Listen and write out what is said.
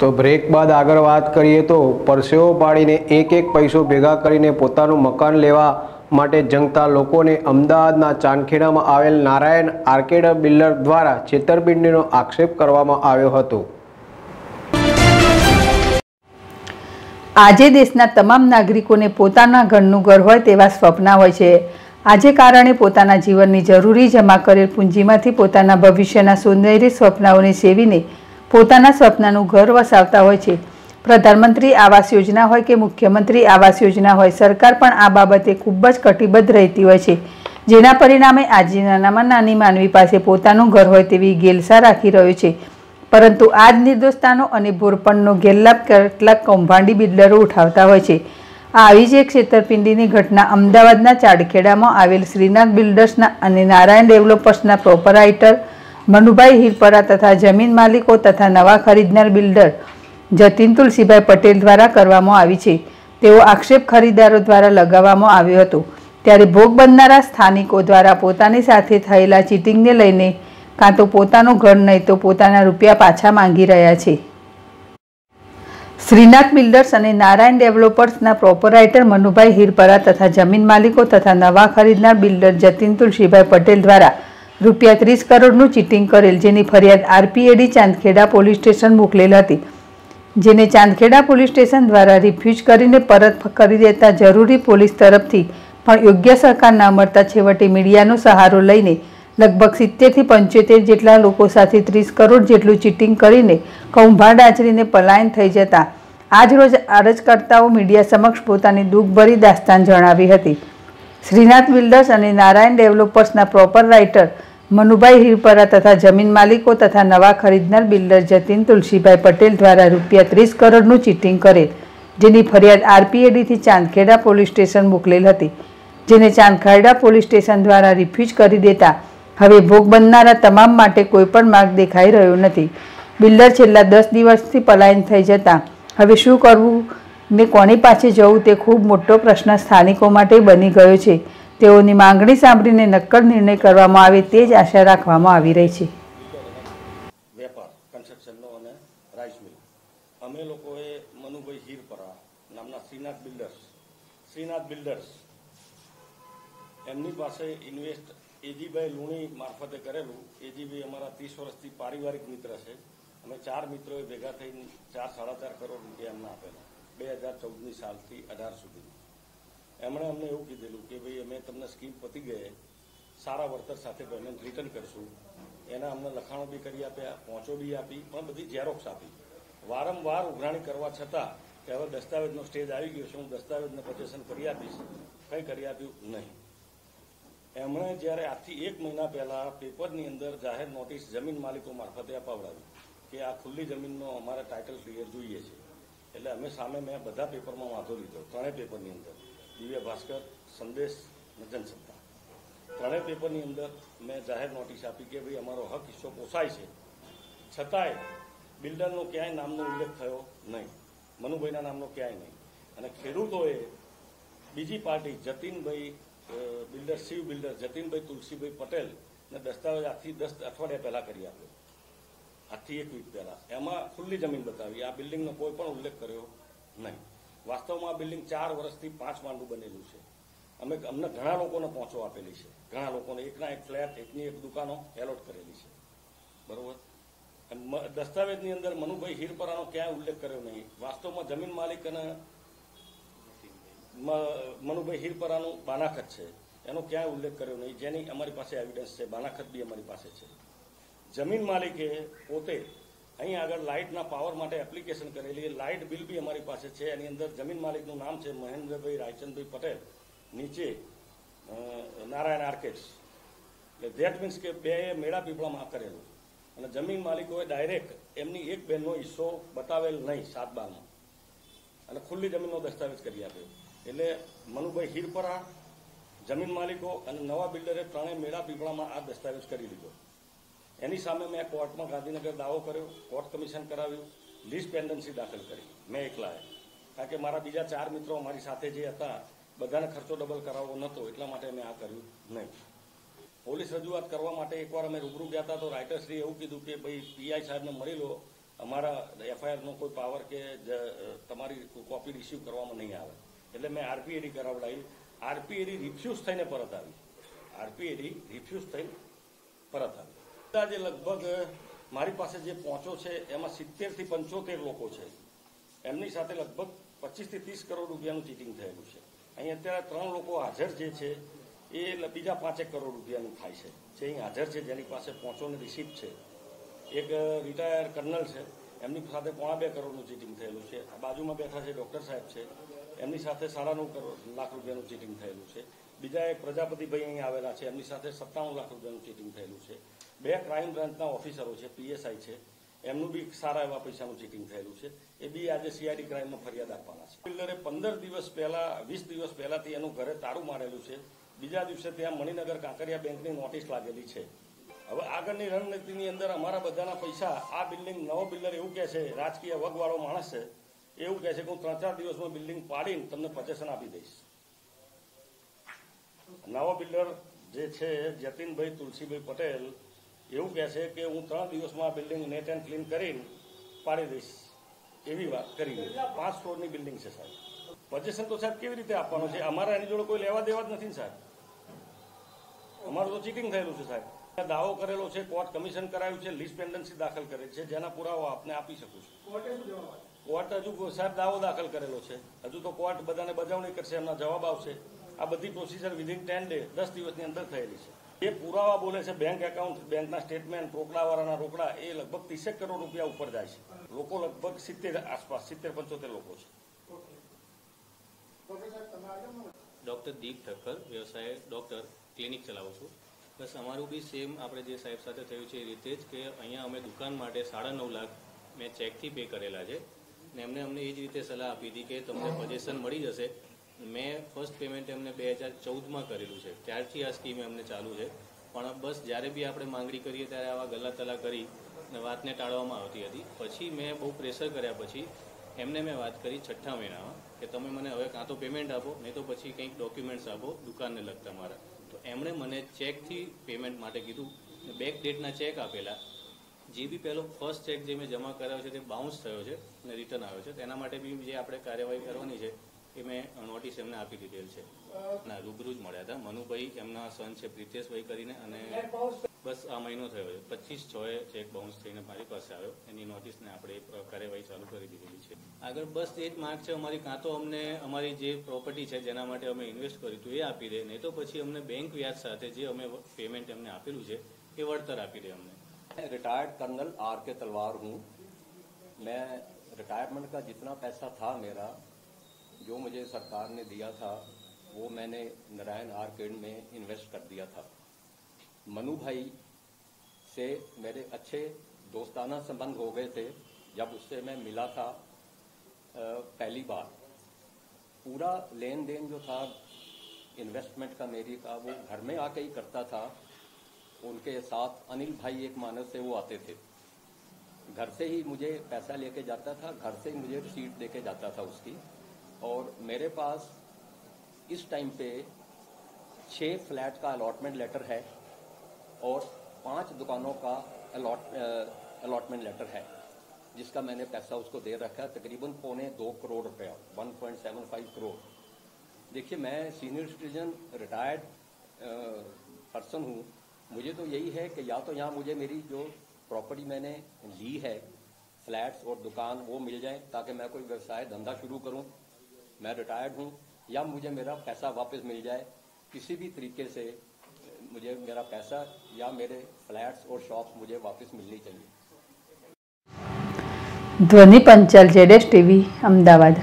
તો બ્રેક બાદ આગળ વાત કરીએ તો પરસેવો પાડીને એક એક પૈસો ભેગા કરીને પોતાનું મકાન લેવા માટે જંગતા લોકોને અમદાવાદના ચાંદખેડામાં આવેલ નારાયણ આર્કેડ બિલ્ડર દ્વારા છેતરપિંડીનો આક્ષેપ કરવામાં આવ્યો હતો. આજે દેશના તમામ નાગરિકોને પોતાના ઘરનું ઘર હોય તેવા સ્વપ્ન હોય છે. આજે કારણે પોતાના જીવનની જરૂરી જમા કરેલ પૂંજીમાંથી પોતાના ભવિષ્યના સુંદરી સ્વપ્નાઓને સેવીને પોતાના સ્વપ્નનું ઘર વસાવતા હોય છે. પ્રધાનમંત્રી આવાસ યોજના હોય કે મુખ્યમંત્રી આવાસ યોજના હોય, સરકાર પણ આ બાબતે ખૂબ જ કટિબદ્ધ રહેતી હોય છે. જેના પરિણામે આજે નાનામાં નાની માનવી પાસે પોતાનું ઘર હોય તેવી ગેલસા રાખી રહ્યો છે. પરંતુ આ જ નિર્દોષતાનો અને ભોરપણનો ગેરલાભ કેટલાક કૌભાંડી બિલ્ડરો ઉઠાવતા હોય છે. આવી જ એક છેતરપિંડીની ઘટના અમદાવાદના ચાડખેડામાં આવેલ શ્રીનાથ બિલ્ડર્સના અને નારાયણ ડેવલપર્સના પ્રોપરાઇટર મનુભાઈ હિરપરા તથા જમીન માલિકો તથા નવા ખરીદનાર બિલ્ડર જતીન તુલસીભાઈ પટેલ દ્વારા કરવામાં આવી છે. તેવો આક્ષેપ ખરીદારો દ્વારા લગાવવામાં આવ્યો હતો. ત્યારે ભોગ બનનારા સ્થાનિકો દ્વારા પોતાની સાથે થયેલા ચીટિંગને લઈને કાં તો પોતાનું ઘર નહીં તો પોતાના રૂપિયા પાછા માંગી રહ્યા છે. શ્રીનાથ બિલ્ડર્સ અને નારાયણ ડેવલપર્સના પ્રોપરાઇટર મનુભાઈ હિરપરા તથા જમીન માલિકો તથા નવા ખરીદનાર બિલ્ડર જતીન તુલસીભાઈ પટેલ દ્વારા રૂપિયા ત્રીસ કરોડનું ચીટિંગ કરેલ, જેની ફરિયાદ આરપીએડી ચાંદખેડા પોલીસ સ્ટેશન મોકલેલ હતી. જેને ચાંદખેડા પોલીસ સ્ટેશન દ્વારા રિફ્યુઝ કરીને પરત કરી દેતા જરૂરી પોલીસ તરફથી પણ યોગ્ય સહકાર ન મળતા છેવટે મીડિયાનો સહારો લઈને લગભગ સિત્તેરથી પંચોતેર જેટલા લોકો સાથે ત્રીસ કરોડ જેટલું ચીટિંગ કરીને કૌભાંડ આચરીને પલાયન થઈ જતા આજરોજ અરજકર્તાઓ મીડિયા સમક્ષ પોતાની દુઃખભરી દાસ્તાન જણાવી હતી. શ્રીનાથ બિલ્ડર્સ અને નારાયણ ડેવલપર્સના પ્રોપર રાઇટર મનુભાઈ હિરપરા તથા જમીન માલિકો તથા નવા ખરીદનાર બિલ્ડર જતીન તુલસીભાઈ પટેલ દ્વારા રૂપિયા ત્રીસ કરોડનું ચીટિંગ કરેલ, જેની ફરિયાદ આરપીએડીથી ચાંદખેડા પોલીસ સ્ટેશન મોકલેલ હતી, જેને ચાંદખેડા પોલીસ સ્ટેશન દ્વારા રિફ્યુઝ કરી દેતા હવે ભોગ બનનારા તમામ માટે કોઈ પણ માર્ગ દેખાઈ રહ્યો નથી. બિલ્ડર છેલ્લા દસ દિવસથી પલાયન થઈ જતા, હવે શું કરવું ને કોની પાસે જવું તે ખૂબ મોટો પ્રશ્ન સ્થાનિકો માટે બની ગયો છે. તેઓની માંગણી સાંભળીને નક્કર નિર્ણય કરવામાં આવે તે જ આશા રાખવામાં આવી રહી છે. વેપાર, કન્સ્ટ્રક્શનનો અને રાઈસ મિલ. અમે લોકોએ મનુભાઈ હીરપરા નામના શ્રીનાથ બિલ્ડર્સ શ્રીનાથ બિલ્ડર્સ, એમની પાસે ઇન્વેસ્ટ એજીભાઈ લુણી મારફતે કરેલું. એજીભાઈ અમારા ત્રીસ વર્ષથી પારિવારિક મિત્ર છે. અમે ચાર મિત્રોએ ભેગા થઈને ચાર સાડા ચાર કરોડ રૂપિયા એમને આપેલા. બે હજાર ચૌદની સાલથી અઢાર સુધી એમણે અમને એવું કીધેલું કે ભાઈ અમે તમને સ્કીમ પતી ગયે, સારા વળતર સાથે પેમેન્ટ રિટર્ન કરશું. એના અમને લખાણો બી કરી આપ્યા, પહોંચો બી આપી, પણ બધી ઝેરોક્ષ આપી. વારંવાર ઉઘરાણી કરવા છતાં કે હવે દસ્તાવેજનો સ્ટેજ આવી ગયો છે, હું દસ્તાવેજને પ્રદર્શન કરી આપીશ. કંઈ કરી આપ્યું નહીં. એમણે જ્યારે આજથી એક મહિના પહેલા પેપરની અંદર જાહેર નોટિસ જમીન માલિકો મારફતે અપાવડાવી કે આ ખુલ્લી જમીનનો અમારે ટાઇટલ ક્લિયર જોઈએ છે. એટલે અમે સામે મેં બધા પેપરમાં વાંધો લીધો, ત્રણેય પેપરની અંદર. દિવ્ય ભાસ્કર, સંદેશ જનસત્તા ત્રણેય પેપરની અંદર મેં જાહેર નોટિસ આપી કે ભાઈ અમારો હક હિસ્સો પોસાય છે. છતાંય બિલ્ડરનો ક્યાંય નામનો ઉલ્લેખ થયો નહીં. મનુભાઈના નામનો ક્યાંય નહીં. અને ખેડૂતોએ બીજી party Jatinbhai builder, Shiv builder, Jatinbhai Tulsibhai Patel ને દસ્તાવેજ આજથી દસ અઠવાડિયા પહેલા કરી આપ્યો. આજથી એક વીક પહેલા. એમાં ખુલ્લી જમીન બતાવી. આ બિલ્ડિંગનો કોઈ પણ ઉલ્લેખ કર્યો નહીં. વાસ્તવમાં આ બિલ્ડિંગ ચાર વર્ષથી પાંચ માળનું બનેલું છે. અમે અમને ઘણા લોકોને પહોંચો આપેલી છે. ઘણા લોકોને એકના એક ફ્લેટ, એકની એક દુકાનો એલોટ કરેલી છે. બરોબર? દસ્તાવેજની અંદર મનુભાઈ હીરપરાનો ક્યાંય ઉલ્લેખ કર્યો નહીં. વાસ્તવમાં જમીન માલિક અને મનુભાઈ હીરપરાનું બાનાખત છે. એનો ક્યાંય ઉલ્લેખ કર્યો નહીં. જેની અમારી પાસે એવિડન્સ છે. બાનાખત બી અમારી પાસે છે. જમીન માલિકે પોતે અહીં આગળ લાઇટના પાવર માટે એપ્લિકેશન કરેલી. લાઇટ બિલ બી અમારી પાસે છે. એની અંદર જમીન માલિકનું નામ છે મહેન્દ્રભાઈ રાયચંદભાઈ પટેલ. નીચે નારાયણ આર્કેટ્સ એટલે ધેટ મીન્સ કે બે મેળા પીપળામાં કરેલું. અને જમીન માલિકોએ ડાયરેક્ટ એમની એક બેનનો હિસ્સો બતાવેલ નહીં, સાત બારમાં. અને ખુલ્લી જમીનનો દસ્તાવેજ કરી આપ્યો. એટલે મનુભાઈ હીરપરા, જમીન માલિકો અને નવા બિલ્ડરે ત્રણેય મેળા પીપળામાં આ દસ્તાવેજ કરી લીધો. એની સામે મેં કોર્ટમાં ગાંધીનગર દાવો કર્યો, કોર્ટ કમિશન કરાવ્યું, લીઝ પેન્ડન્સી દાખલ કરી. મેં એકલાએ. કારણ કે મારા બીજા ચાર મિત્રો મારી સાથે જે હતા, બધાને ખર્ચો ડબલ કરાવવો નહોતો, એટલા માટે મેં આ કર્યું નહીં. પોલીસ રજૂઆત કરવા માટે એકવાર અમે રૂબરૂ ગયા હતા તો રાઇટરશ્રીએ એવું કીધું કે ભાઈ પીઆઈ સાહેબને મળી લો, અમારા એફઆઈઆરનો કોઈ પાવર કે તમારી કોપી રિસીવ કરવામાં નહીં આવે. એટલે મેં આરપીએડી કરાવડાવી. આરપીએડી રિફ્યુઝ થઈને પરત આવી. આરપીએડી રિફ્યુઝ થઈને પરત આવી. અંદાજે લગભગ મારી પાસે જે પહોંચો છે, એમાં સિત્તેરથી પંચોતેર લોકો છે. એમની સાથે લગભગ પચીસથી ત્રીસ કરોડ રૂપિયાનું ચીટિંગ થયેલું છે. અહીં અત્યારે ત્રણ લોકો હાજર જે છે, એ બીજા પાંચેક કરોડ રૂપિયાનું થાય છે. જે અહીં હાજર છે, જેની પાસે પહોંચોની રિસિપ્ટ છે. એક રિટાયર કર્નલ છે. એમની સાથે પોણા બે કરોડનું ચીટિંગ થયેલું છે. આ બાજુમાં બેઠા છે ડૉક્ટર સાહેબ છે. એમની સાથે સાડા નવ કરોડ, લાખ રૂપિયાનું ચીટિંગ થયેલું છે. બીજા એક પ્રજાપતિભાઈ અહીં આવેલા છે, એમની સાથે સત્તાણું લાખ રૂપિયાનું ચીટિંગ થયેલું છે. બે ક્રાઇમ બ્રાન્ચના ઓફિસરો છે, પીએસઆઈ છે. એમનું બી સારા એવા પૈસાનું ચીટિંગ થયેલું છે. એ બી આજે સીઆઈડી ક્રાઇમમાં ફરિયાદ આપવાના છે. બિલ્ડરે પંદર દિવસ પહેલા, વીસ દિવસ પહેલાથી એનું ઘરે તાળું મારેલું છે. બીજા દિવસે ત્યાં મણિનગર કાંકરિયા બેંકની નોટિસ લાગેલી છે. હવે આગળની રણનીતિની અંદર અમારા બધાના પૈસા, આ બિલ્ડિંગ નવો બિલ્ડર એવું કહે છે, રાજકીય વગવાળો માણસ છે, એવું કહે છે કે હું ત્રણ ચાર દિવસમાં બિલ્ડિંગ પાડીને તમને પજેશન આપી દઈશ. નવો બિલ્ડર જે છે જતીનભાઈ તુલસીભાઈ પટેલ એવું કહે છે કે હું ત્રણ દિવસમાં બિલ્ડિંગ નેટ એન્ડ ક્લીન કરીને પાડી દઈશ. એવી વાત કરી પાંચ ફ્લોરની બિલ્ડિંગ છે સાહેબ. પજેશન તો સાહેબ કેવી રીતે આપવાનો છે? અમારા એની જોડે કોઈ લેવા દેવા જ નથી ને સાહેબ. અમારું તો ચીટિંગ થયેલું છે સાહેબ. દાવો કરેલો છે કોર્ટ કમિશન કરાયું છે લીઝ પેન્ડન્સી દાખલ કરેલ છે. જેના પુરાવો આપને આપી શકું છું. કોર્ટ હજુ સાહેબ દાવો દાખલ કરેલો છે. હજુ તો કોર્ટ બધાને બજાવણી કરશે એમના જવાબ આવશે. આ બધી પ્રોસિજર વિધિન ટેન ડે દસ દિવસની અંદર થયેલી છે. એ પુરાવા બોલે છે બેંક એકાઉન્ટ બેંકના સ્ટેટમેન્ટ રોકડાવાળાના રોકડા એ લગભગ ત્રીસેક કરોડ રૂપિયા ઉપર જાય છે. લોકો લગભગ સિત્તેર આસપાસ સિત્તેર પંચોતેર લોકો છે. ડૉક્ટર દીપ ઠક્કર વ્યવસાય ડૉક્ટર ક્લિનિક ચલાવું છું. બસ અમારું બી સેમ આપણે જે સાહેબ સાથે થયું છે એ રીતે જ કે અહીંયા અમે દુકાન માટે સાડા નવ લાખ મેં ચેકથી પે કરેલા છે. ને એમને અમને એ જ રીતે સલાહ આપી હતી કે તમને પજેશન મળી જશે. મેં ફર્સ્ટ પેમેન્ટ એમને બે હજાર ચૌદમાં કરેલું છે. ત્યારથી આ સ્કીમ એમને ચાલુ છે. પણ બસ જ્યારે બી આપણે માંગણી કરીએ ત્યારે આવા ગલા તલા કરી અને વાતને ટાળવામાં આવતી હતી. પછી મેં બહુ પ્રેશર કર્યા પછી એમને મેં વાત કરી છઠ્ઠા મહિનામાં કે તમે મને હવે કાં તો પેમેન્ટ આપો, નહીં તો પછી કંઈક ડોક્યુમેન્ટ્સ આપો દુકાનને લગતા મારા તો એમણે મને ચેકથી પેમેન્ટ માટે કીધું બેક ડેટના ચેક આપેલા. જે બી પહેલો ફર્સ્ટ ચેક જે મેં જમા કરાવ્યો છે તે બાઉન્સ થયો છે અને રિટર્ન આવ્યો છે. તેના માટે બી જે આપણે કાર્યવાહી કરવાની છે એ મેં નોટિસ એમને આપી દીધેલ છે ના રૂબરૂ જ મળ્યા હતા મનુભાઈ એમના સન છે પ્રિતેશભાઈ કરીને અને બસ આ મહિનો થયો છે પચીસ છ એ ચેક બાઉન્સ થઈને મારી પાસે આવ્યો એની નોટિસને આપણે એ કાર્યવાહી ચાલુ કરી દીધેલી છે આગળ બસ એ જ માંગ છે અમારી કાં તો અમને અમારી જે પ્રોપર્ટી છે જેના માટે અમે ઇન્વેસ્ટ કર્યું હતું એ આપી દે નહીં તો પછી અમને બેંક વ્યાજ સાથે જે અમે પેમેન્ટ એમને આપેલું છે એ વળતર આપી દે અમને मैं रिटायर्ड कर्नल आर के तलवार हूँ मैं रिटायरमेंट का जितना पैसा था मेरा जो मुझे सरकार ने दिया था, वो मैंने नारायण आर्केड में इन्वेस्ट कर दिया था। मनु भाई से मेरे अच्छे दोस्ताना संबंध हो गए थे, जब उससे मैं मिला था पहली बार। पूरा लेन देन जो था इन्वेस्टमेंट का मेरी का, वो घर में आके ही करता था। उनके साथ अनिल भाई एक मानस से वो आते थे। घर से ही मुझे पैसा लेके जाता था, घर से ही मुझे रसीट देके जाता था उसकी। और मेरे पास इस टाइम पे छः फ्लैट का अलॉटमेंट लेटर है और पाँच दुकानों का अलॉट अलॉटमेंट लेटर है, जिसका मैंने पैसा उसको दे रखा है तकरीबन पौने दो करोड़ रुपया 1.75 करोड़। देखिए, मैं सीनियर सिटीजन रिटायर्ड पर्सन हूँ। मुझे तो यही है कि या तो यहाँ मुझे मेरी जो प्रॉपर्टी मैंने ली है फ्लैट्स और दुकान, वो मिल जाए, ताकि मैं कोई व्यवसाय धंधा शुरू करूँ। मैं रिटायर्ड हूँ या मुझे मेरा पैसा वापस मिल जाए किसी भी तरीके से मुझे मेरा पैसा या मेरे फ्लैट्स और शॉप्स मुझे वापस मिलनी चाहिए ધ્વનિ પંચાલ જેડેશ ટીવી અમદાવાદ